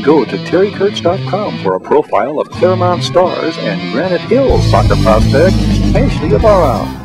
go to terrykurtz.com for a profile of Claremont Stars and Granite Hills soccer prospect Ashley Ibarra.